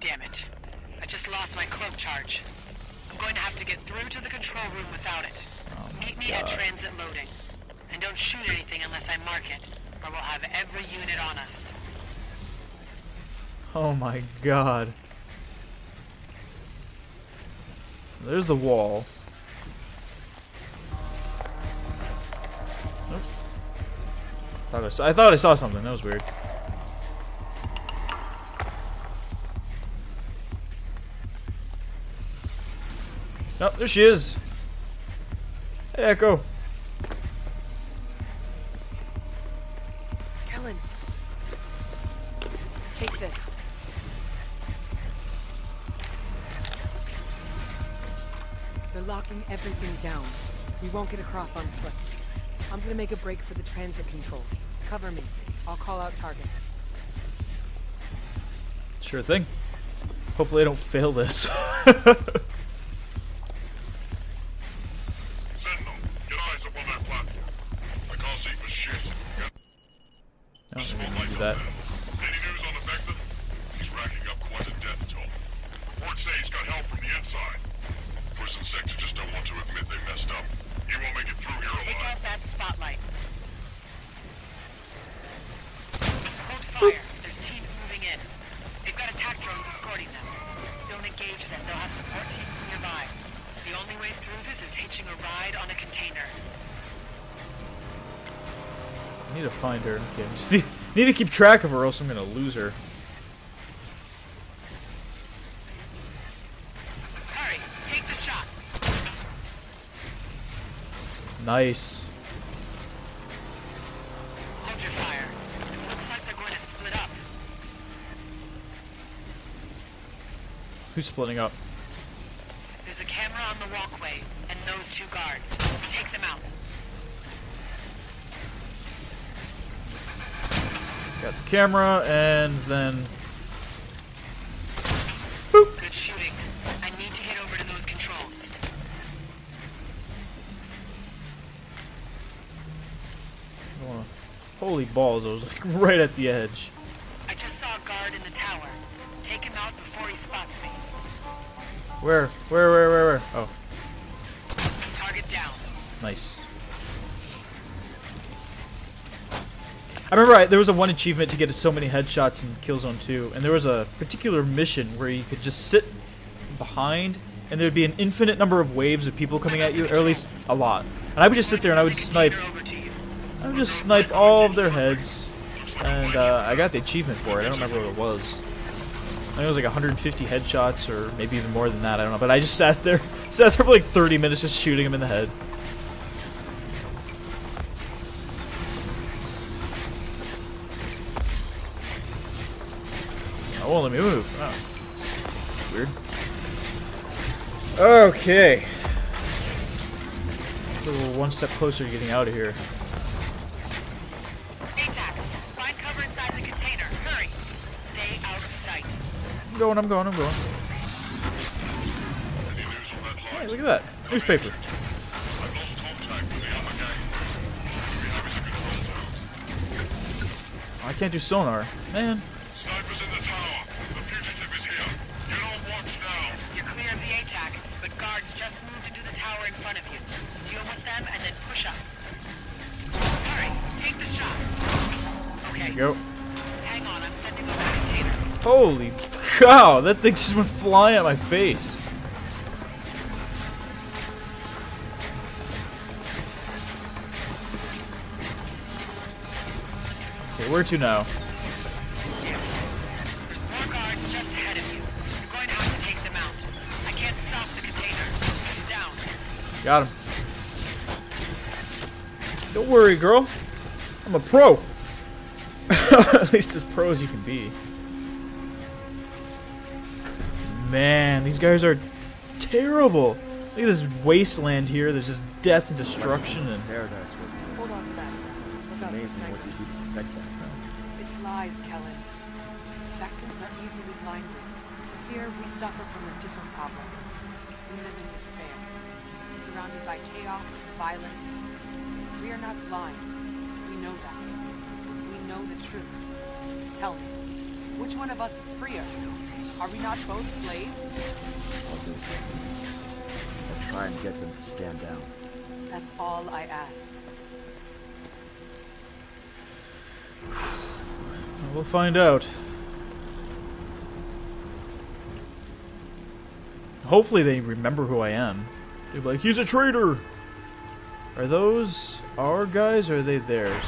Damn it. I just lost my cloak charge. I'm going to have to get through to the control room without it. Oh Meet me at transit loading. And don't shoot anything unless I mark it, or we'll have every unit on us. Oh my god. There's the wall. Nope. Thought I, saw, I thought I saw something. That was weird. Oh, there she is. Hey, Echo. Kellan. Take this. They're locking everything down. We won't get across on foot. I'm gonna make a break for the transit controls. Cover me. I'll call out targets. Sure thing. Hopefully I don't fail this. Okay, just need, need to keep track of her, or else I'm gonna lose her. Hurry, take the shot. Nice. Hold your fire. It looks like they're going to split up. Who's splitting up? There's a camera on the walkway, and those two guards. Take them out. Got the camera, and then Good shooting. I need to get over to those controls. oh, holy balls! I was like right at the edge. I just saw a guard in the tower. Take him out before he spots me. Where? Where? Where? Where? Where? Oh, Target down. nice. I remember I, there was a one achievement to get so many headshots in Killzone 2, and there was a particular mission where you could just sit behind, and there'd be an infinite number of waves of people coming at you, or at least a lot. And I would just sit there and I would snipe. I would just snipe all of their heads, and uh, I got the achievement for it. I don't remember what it was. I think it was like 150 headshots, or maybe even more than that. I don't know. But I just sat there, sat there for like 30 minutes, just shooting him in the head. Won't let me move. Oh, weird. Okay. So we're one step closer to getting out of here. ATAC, find cover inside the container. Hurry. Stay out of sight. I'm going, I'm going, I'm going. Any news on that Hey, look at that. Newspaper. I've lost contact with the other gang. We have it to control I can't do sonar. Man. Go. hang on, I'm sending over the container. Holy cow, that thing just went flying at my face. Okay, where to now? There's more guards just ahead of you. You're going to to take them out. I can't stop the container. Got him. Don't worry, girl. I'm a pro. at least as pro as you can be. Man, these guys are terrible. Look at this wasteland here. There's just death and destruction and paradise with Hold on to that. It's not the amazing what you snipers. do to protect that. huh? It's lies, Kellan. Vectors are easily blinded. Here, we suffer from a different problem. We live in despair, surrounded by chaos and violence. We are not blind. We know that. We know the truth. Tell me, Which one of us is freer? Are we not both slaves? I'll do it. I'll try and get them to stand down. That's all I ask. We'll find out. Hopefully they remember who I am. They'll be like, he's a traitor! Are those our guys or are they theirs?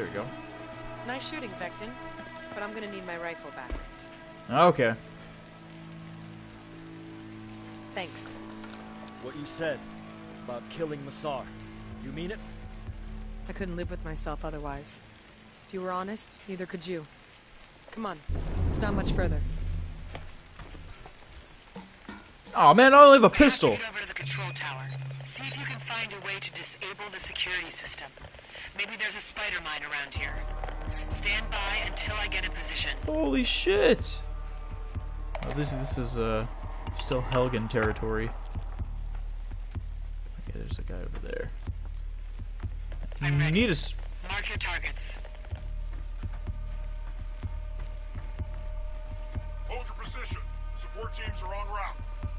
There we go. Nice shooting, Vektan. But I'm gonna need my rifle back. Okay. Thanks. What you said about killing Visari. You mean it? I couldn't live with myself otherwise. If you were honest, neither could you. Come on. It's not much further. Oh man, I only have a We have to pistol. get over to the control tower. See if you can find a way to disable the security system. Maybe there's a spider mine around here. Stand by until I get in position. Holy shit! Oh, this this is uh still Helghan territory. Okay, there's a guy over there. I'm ready. Need a s- Mark your targets. Hold your position. Support teams are on route.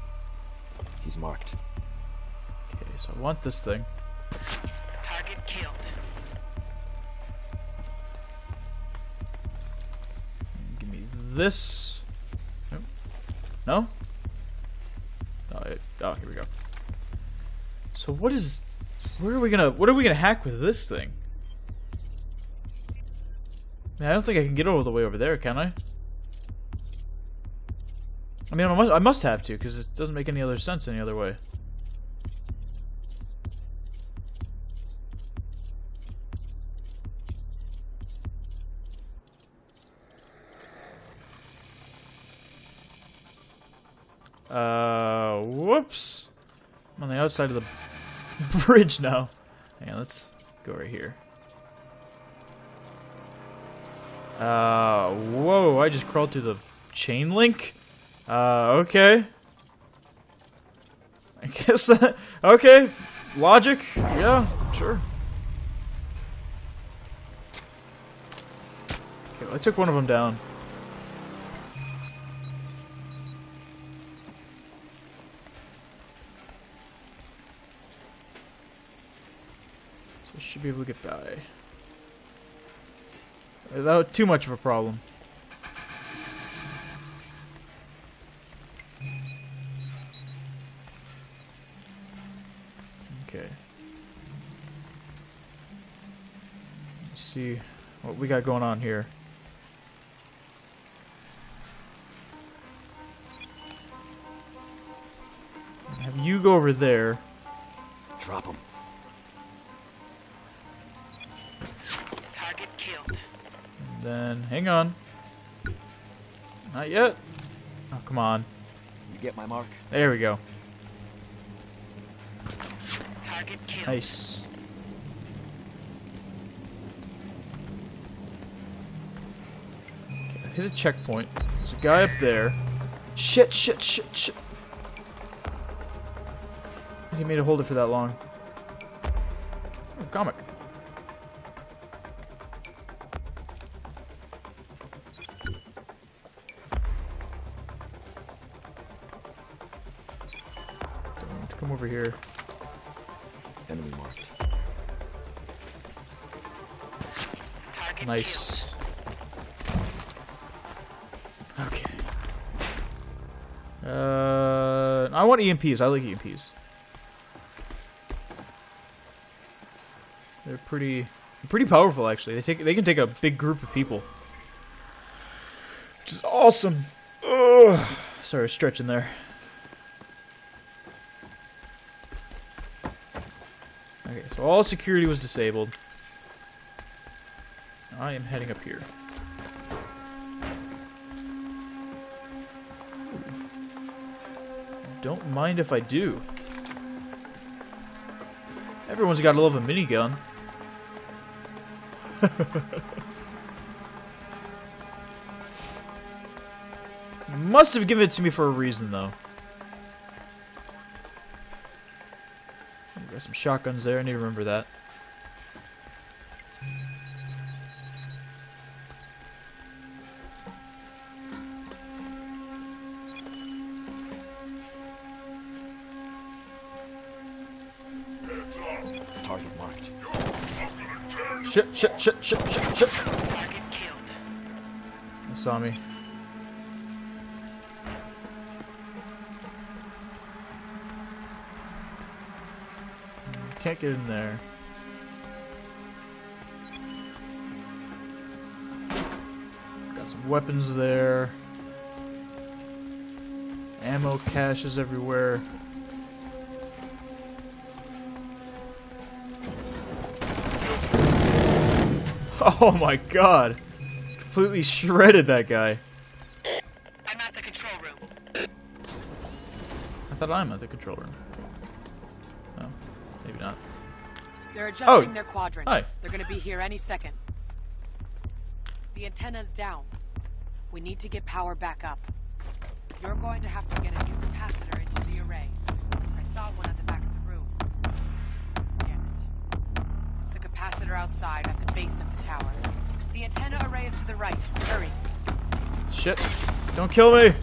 He's marked. Okay, so I want this thing. Target killed. Give me this. No? Oh, it, oh, here we go. So what is? Where are we gonna? What are we gonna hack with this thing? I don't think I can get all the way over there, can I? I mean, I must, I must have to, because it doesn't make any other sense any other way. Uh, whoops. I'm on the outside of the bridge now. Hang on, let's go right here. Uh, whoa, I just crawled through the chain link? Uh, okay. I guess that, okay, logic, yeah, sure. Okay, well, I took one of them down. Should be able to get by. Without too much of a problem. Okay. Let's see what we got going on here. Have you go over there. Drop him. Target killed. Then, hang on. Not yet. Oh, come on. You get my mark? There we go. Target killed. Nice. Hit a checkpoint. There's a guy up there. Shit, shit, shit, shit. I didn't mean to hold it for that long. Oh, comic. Come over here. Enemy marked. Target Nice. Okay. Uh, I want EMPs. I like EMPs. They're pretty, pretty powerful actually. They take, they can take a big group of people, which is awesome. Ugh. Sorry, stretching there. All security was disabled. I am heading up here. Don't mind if I do. Everyone's got to love a minigun. Must have given it to me for a reason, though. There's some shotguns there, I need to remember that. Target marked. Shit, shit, shit, shit, shit, shit. They saw me. Can't get in there. Got some weapons there. Ammo caches everywhere. Oh my god. Completely shredded that guy. I'm at the control room. I thought I'm at the control room. Oh, not. They're oh. adjusting Oh. their quadrant. Hi. They're gonna be here any second. The antenna's down. We need to get power back up. You're going to have to get a new capacitor into the array. I saw one at the back of the room. Damn it. It's the capacitor outside at the base of the tower. The antenna array is to the right. Hurry. Shit. Don't kill me!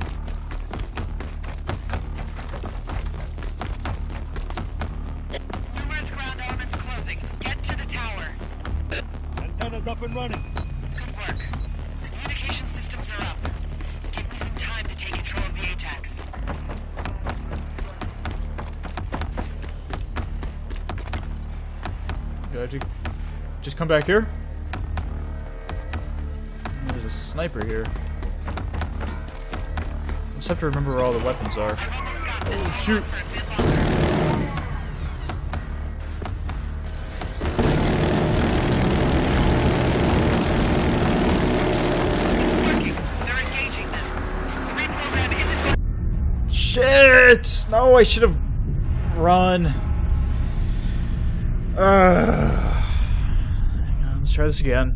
Up and running. Good work. The communication systems are up. Give me some time to take control of the ATACs. Do I just come back here? There's a sniper here. I just have to remember where all the weapons are. I've almost got oh, this. Oh, shoot. No, I should have run. Uh, on, let's try this again.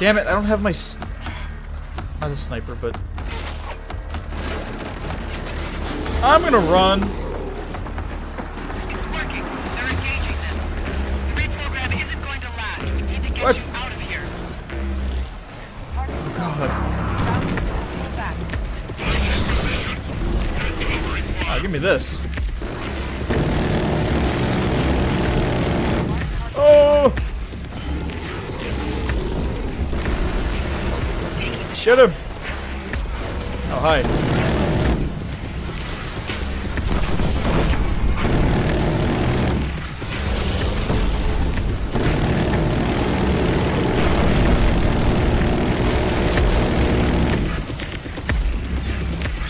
Damn it, I don't have my. S- Not a sniper, but. I'm gonna run. It's working. They're engaging them. The reprogram isn't going to last. We need to get What? you out of here. Oh, God. Ah, give me this. Get him! Oh, hi.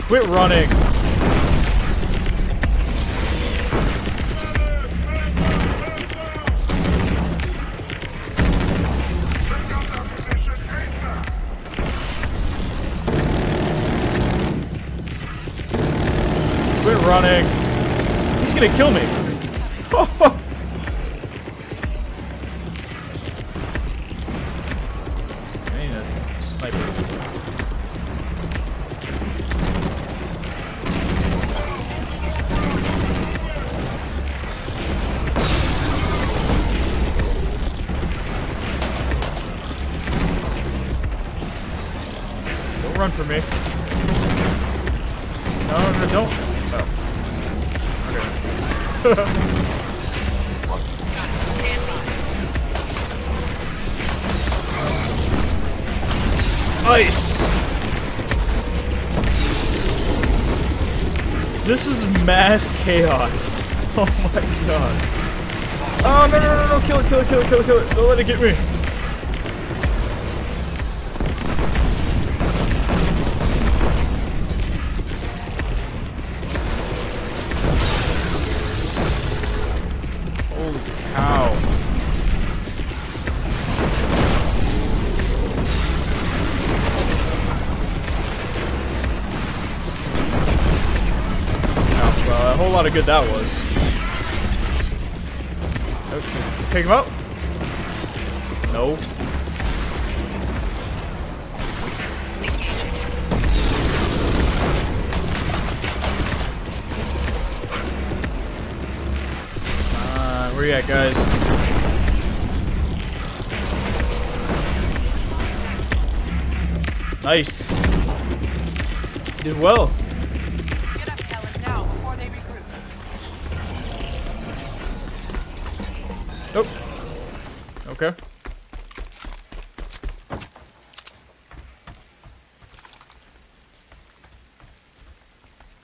Quit running! Gonna kill me! Ice! This is mass chaos. Oh my god. Oh, no, no, no, no, kill it, kill it, kill it, kill it, kill it. Don't let it get me. Whole lot of good that was. Okay. Pick him up. No. Uh, where you at, guys? Nice. Did well. Okay.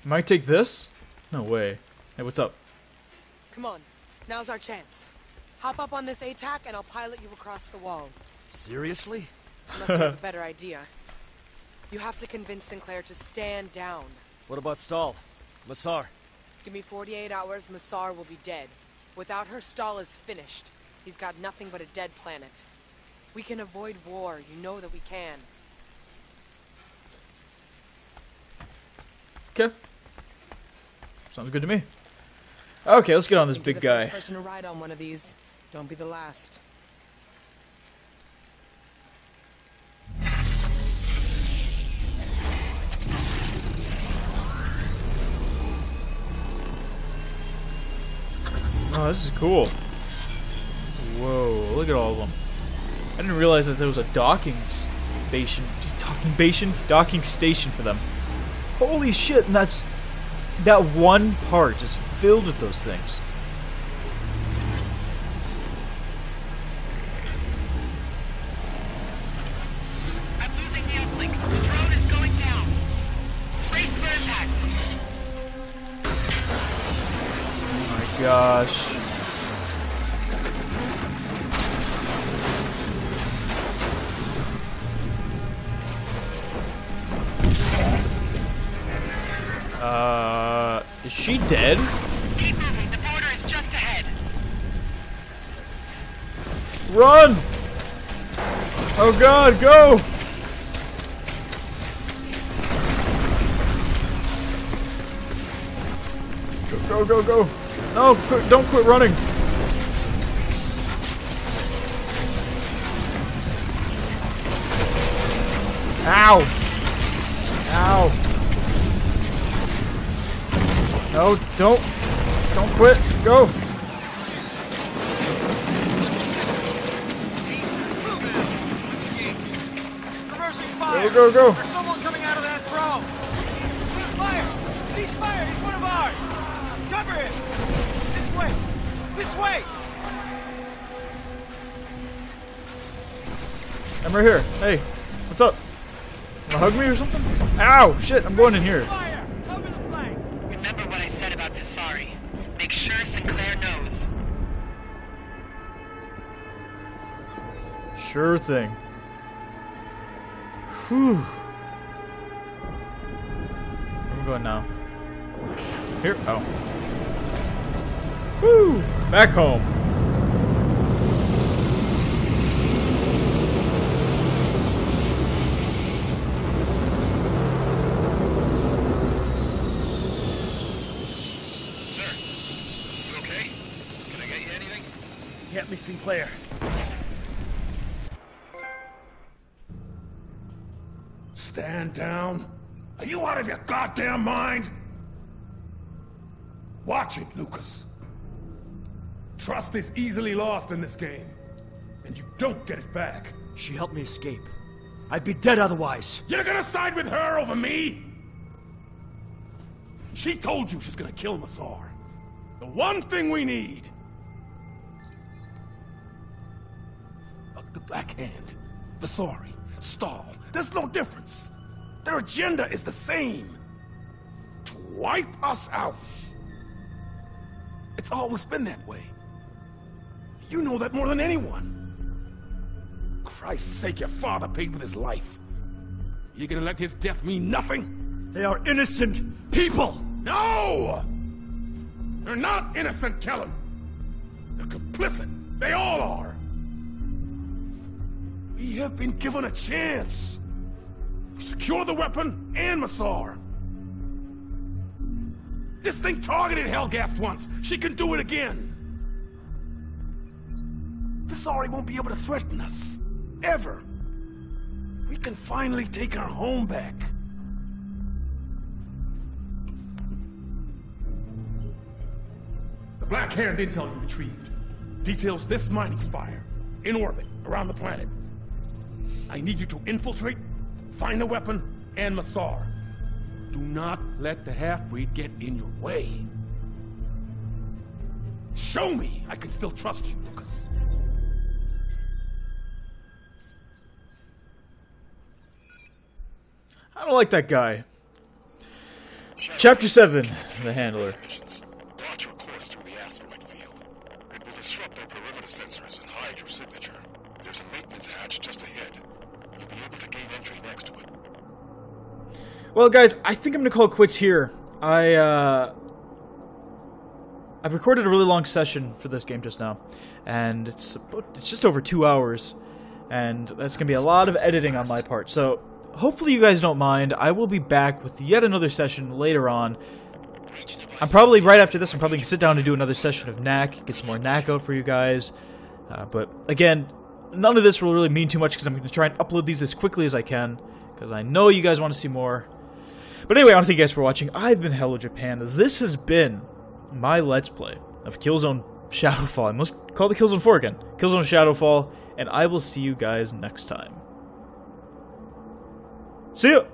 Might take this? No way. Hey, what's up? Come on. Now's our chance. Hop up on this ATAC and I'll pilot you across the wall. Seriously? Unless you have a better idea. You have to convince Sinclair to stand down. What about Stahl? Visari? Give me 48 hours, Visari will be dead. Without her, Stahl is finished. He's got nothing but a dead planet. We can avoid war. You know that we can. Okay. Sounds good to me. Okay, let's get on this big guy. person to ride on one of these. Don't be the last. Oh, this is cool. Whoa, look at all of them. I didn't realize that there was a docking station. Docking station? Docking station for them. Holy shit, and that's. That one part is filled with those things. I'm she dead? Keep moving. The border is just ahead. Run! Oh god, go! Go, go, go, go! No, quit, don't quit running! Ow! Ow! No, don't! Don't quit! Go! Reversing Go, go, go! There's someone coming out of that drone! Cease fire! Cease fire! He's one of ours! Cover him! This way! This way! I'm right here. Hey, what's up? Wanna hug me or something? Ow! Shit, I'm going in here. Fire! Cover the flank! Remember what I said about Visari. Make sure Sinclair knows. Sure thing. Whew. Where am I going now? Here? Oh. Woo! Back home. Sir, you okay? Can I get you anything? Get me Sinclair. Down. Are you out of your goddamn mind? Watch it, Lucas. Trust is easily lost in this game, and you don't get it back. She helped me escape. I'd be dead otherwise. You're gonna side with her over me? She told you she's gonna kill Visari. The one thing we need. Look, the Black Hand, Visari, Stahl, there's no difference. Their agenda is the same. To wipe us out. It's always been that way. You know that more than anyone. Christ's sake, your father paid with his life. You gonna let his death mean nothing? They are innocent people! No! They're not innocent, tell him. They're complicit. They all are. We have been given a chance. Secure the weapon and Visari. This thing targeted Helghast once. She can do it again. Visari won't be able to threaten us. Ever. We can finally take our home back. The Black Hand intel you retrieved details this mining spire in orbit around the planet. I need you to infiltrate, find the weapon, and Visari. Do not let the half-breed get in your way. Show me I can still trust you, Lucas. I don't like that guy. Chapter 7 The Handler. Missions. Plot your course through the asteroid field. It will disrupt their perimeter sensors and hide your signature. There's a maintenance hatch just ahead. You'll be able to gain entry next to it. Well, guys, I think I'm gonna call it quits here. I uh, I've recorded a really long session for this game just now, and it's about, it's just over two hours, and that's gonna be a lot of editing on my part. So hopefully you guys don't mind. I will be back with yet another session later on. I'm probably right after this. I'm probably gonna sit down and do another session of Knack, get some more Knack out for you guys. Uh, but again, none of this will really mean too much because I'm going to try and upload these as quickly as I can because I know you guys want to see more. But anyway, I want to thank you guys for watching. I've been Hello Japan. This has been my Let's Play of Killzone Shadow Fall. I must call the Killzone 4 again. Killzone Shadow Fall, and I will see you guys next time. See ya!